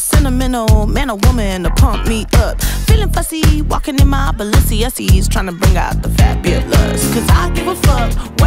sentimental man or woman to pump me up. Feeling fussy, walking in my Balenciagas, trying to bring out the fabulous. Cause I give a fuck.